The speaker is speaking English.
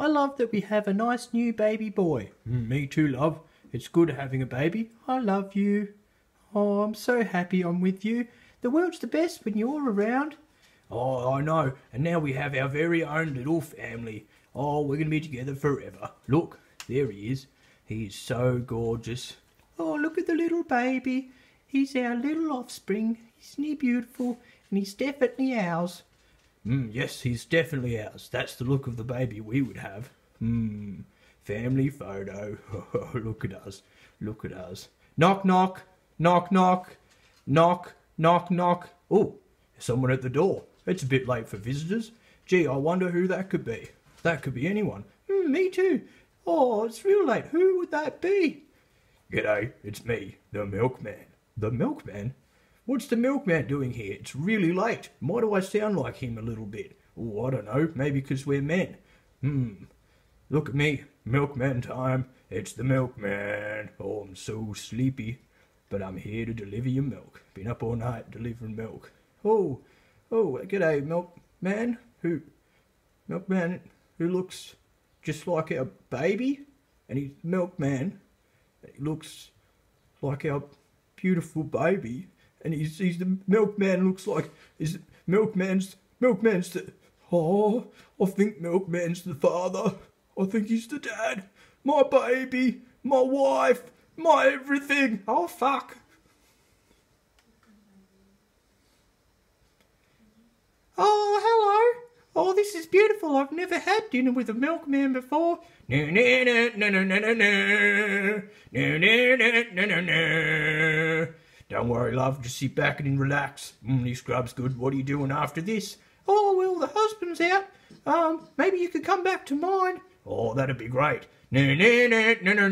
I love that we have a nice new baby boy. Mm, me too, love. It's good having a baby. I love you. Oh, I'm so happy I'm with you. The world's the best when you're around. Oh, I know. And now we have our very own little family. Oh, we're going to be together forever. Look, there he is. He is so gorgeous. Oh, look at the little baby. He's our little offspring. Isn't he beautiful? And he's definitely ours. Mm, yes, he's definitely ours. That's the look of the baby we would have. Hmm. Family photo. look at us. Look at us. Knock, knock. Knock, knock. Knock, knock, knock. Oh, someone at the door. It's a bit late for visitors. Gee, I wonder who that could be. That could be anyone. Mm, me too. Oh, it's real late. Who would that be? G'day, it's me, the milkman. The milkman? What's the milkman doing here? It's really late. Why do I sound like him a little bit? Oh, I don't know. Maybe because we're men. Hmm. Look at me. Milkman time. It's the milkman. Oh, I'm so sleepy. But I'm here to deliver your milk. Been up all night delivering milk. Oh, oh, g'day, milkman. Who? Milkman who looks just like our baby? And he's milkman. He looks like our beautiful baby and he's, he's the milkman looks like is milkman's milkman's the oh I think milkman's the father. I think he's the dad. My baby my wife my everything. Oh fuck. Oh hello. Oh this is beautiful. I've never had dinner with a milkman before. No no no no no no no no no no no no no don't worry, love. Just sit back and relax. Mm, this grub's good. What are you doing after this? Oh, well, the husband's out. Um, maybe you could come back to mine. Oh, that'd be great. No, no, no, no, no.